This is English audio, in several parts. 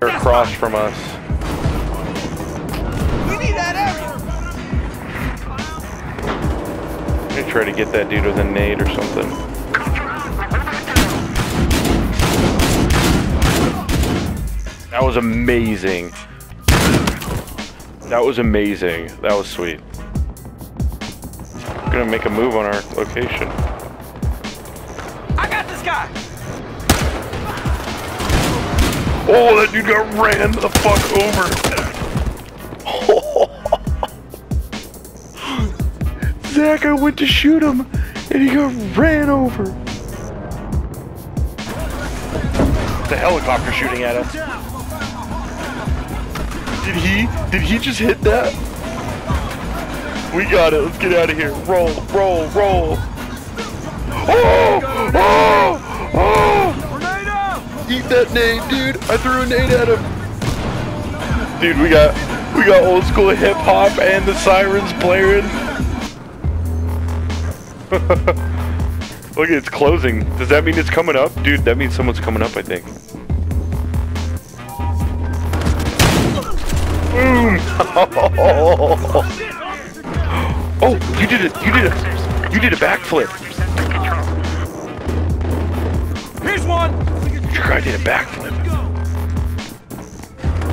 They're across from us. We need that area. They try to get that dude with a nade or something. That was amazing. That was amazing. That was sweet. Gonna make a move on our location. I got this guy. Oh, that dude got ran the fuck over. Zach, I went to shoot him, and he got ran over. The helicopter shooting at us. Did he? Did he just hit that? We got it. Let's get out of here. Roll, roll, roll. Oh! Oh! Oh! Eat that nade, dude. I threw a nade at him. Dude, we got we got old school hip hop and the sirens blaring. Look, it's closing. Does that mean it's coming up? Dude, that means someone's coming up, I think. Oh, Boom! Oh, you did it! You did it! You did a backflip! Here's one. Your guy did a backflip.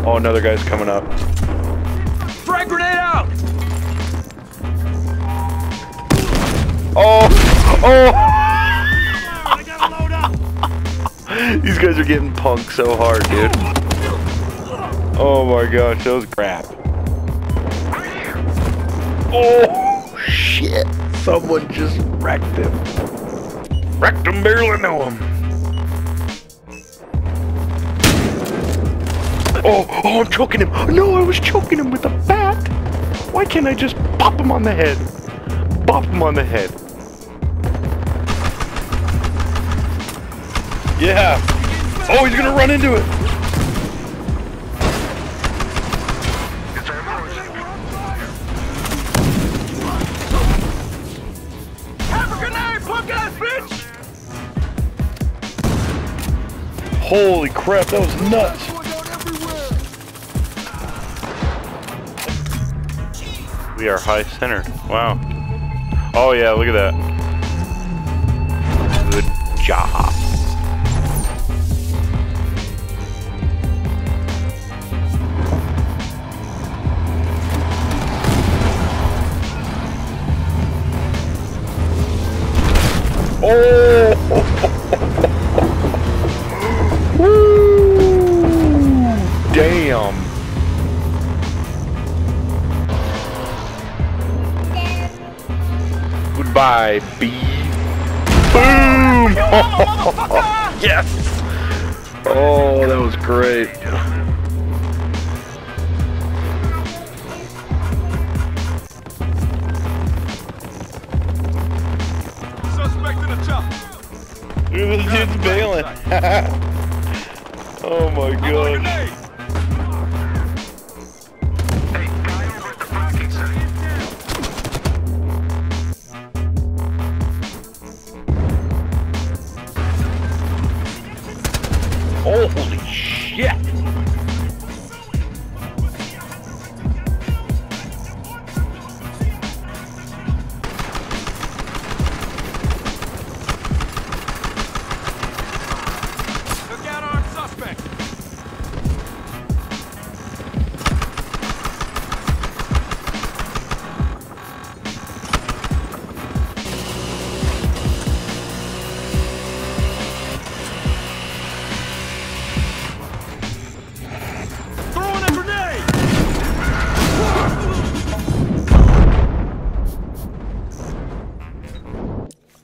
Oh, another guy's coming up. Frag grenade out. Oh! Oh! I gotta load up. These guys are getting punked so hard, dude. Oh my gosh, that was crap. Oh shit! Someone just wrecked him. Wrecked him, barely know him. Oh, oh, I'm choking him. No, I was choking him with a bat. Why can't I just pop him on the head? Pop him on the head. Yeah. Oh, he's gonna run into it. Holy crap, that was nuts. We are high centered. Wow. Oh yeah, look at that. Good job. Oh! oh, oh. Goodbye, B. Boom! yes! Oh, that was great. Suspect in a chop. Look at this dude's bailing. oh my gosh.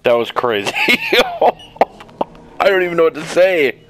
That was crazy. I don't even know what to say.